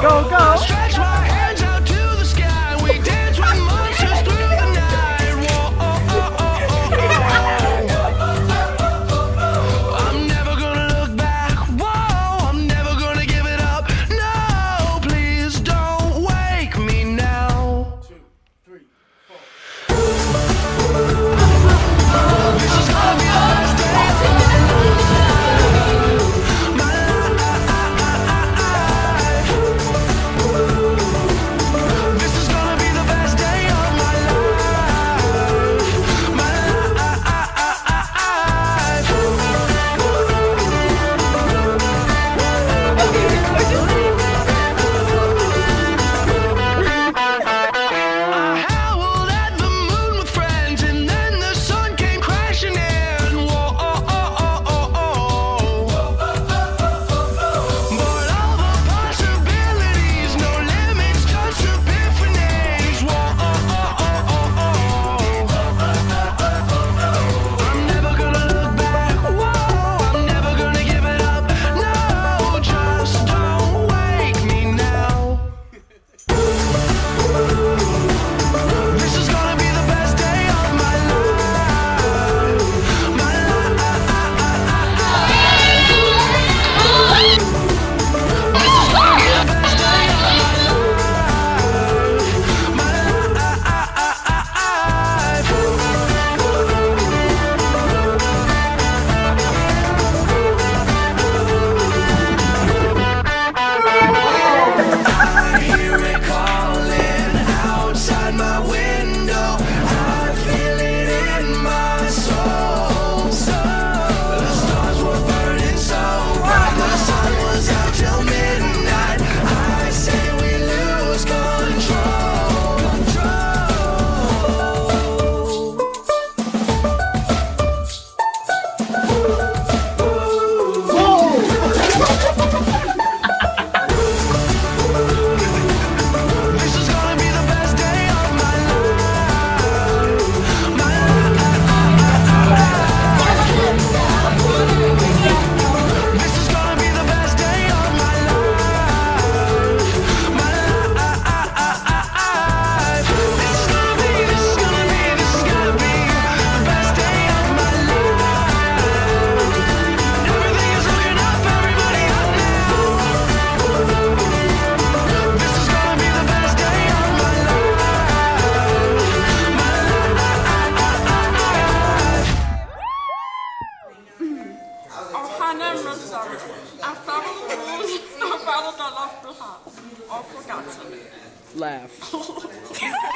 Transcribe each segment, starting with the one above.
go, go! Laugh.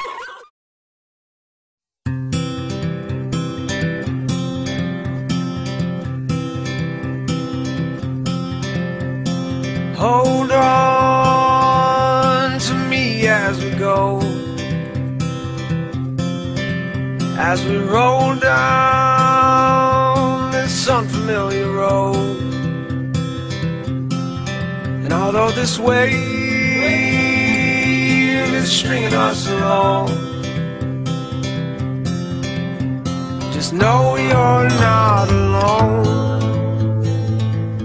Hold on to me as we go As we roll down this unfamiliar road And although this wave is stringing us along Just know you're not alone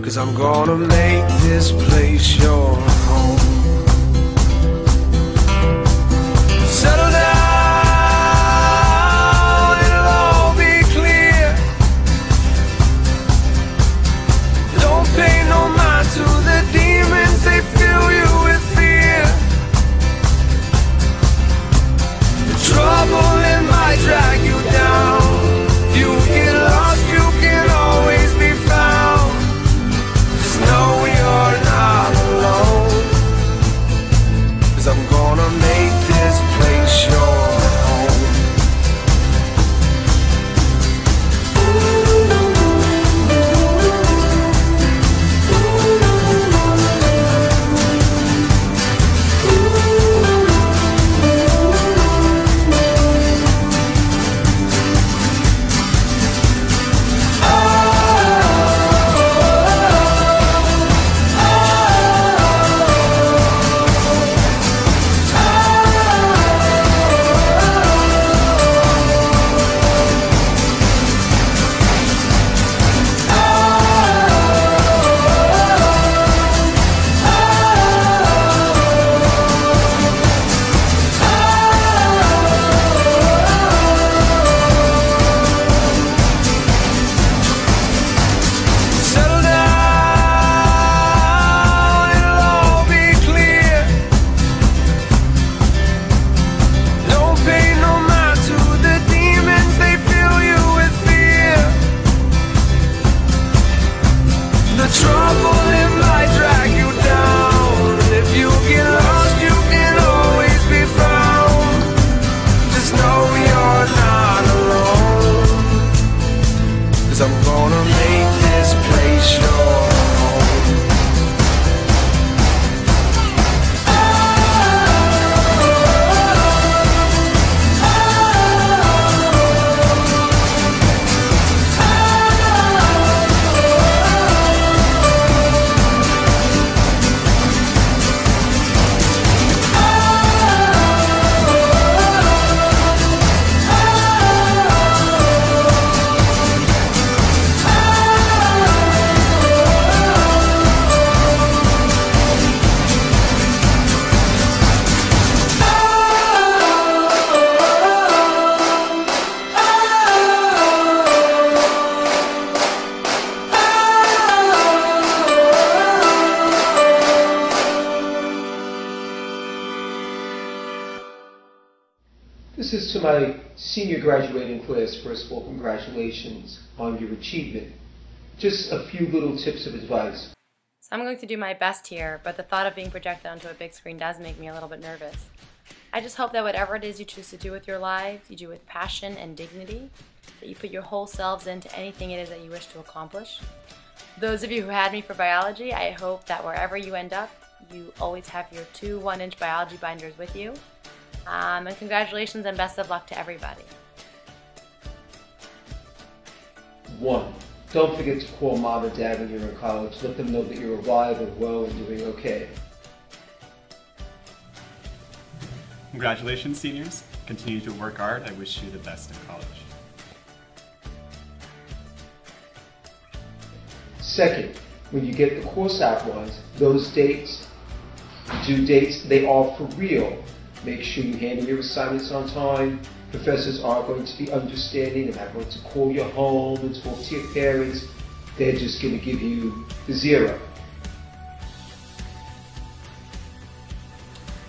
Cause I'm gonna make this place your home. To my senior graduating class. First of all, congratulations on your achievement. Just a few little tips of advice. So I'm going to do my best here, but the thought of being projected onto a big screen does make me a little bit nervous. I just hope that whatever it is you choose to do with your lives, you do with passion and dignity, that you put your whole selves into anything it is that you wish to accomplish. Those of you who had me for biology, I hope that wherever you end up, you always have your two one inch biology binders with you. Um, and congratulations and best of luck to everybody. One, don't forget to call mom and dad when you're in college. Let them know that you're alive and well and doing okay. Congratulations, seniors. Continue to work hard. I wish you the best in college. Second, when you get the course outlines, those dates, due dates, they are for real. Make sure you hand in your assignments on time. Professors are going to be understanding. They're not going to call you home and talk to your parents. They're just going to give you zero.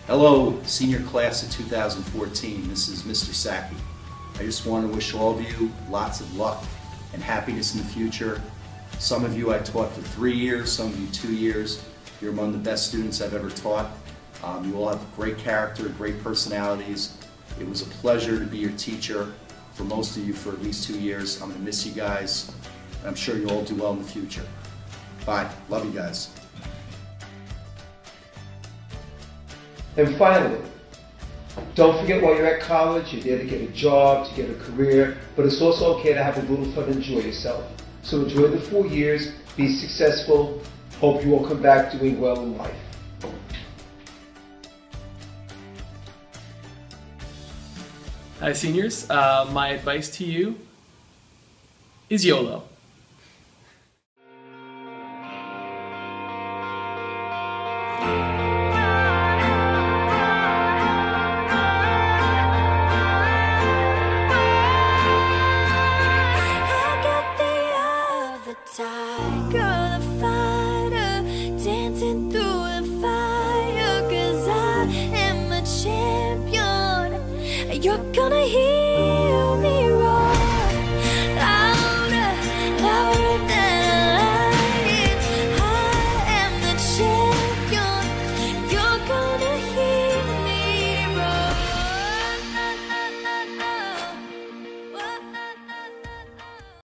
Hello, senior class of 2014. This is Mr. Saki. I just want to wish all of you lots of luck and happiness in the future. Some of you I taught for three years, some of you two years. You're among the best students I've ever taught. Um, you all have great character, great personalities. It was a pleasure to be your teacher for most of you for at least two years. I'm going to miss you guys. I'm sure you'll all do well in the future. Bye. Love you guys. And finally, don't forget while you're at college, you're there to get a job, to get a career, but it's also okay to have a little fun and enjoy yourself. So enjoy the four years, be successful, hope you all come back doing well in life. Hi, seniors. Uh, my advice to you is YOLO.